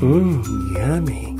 Mmm, yummy.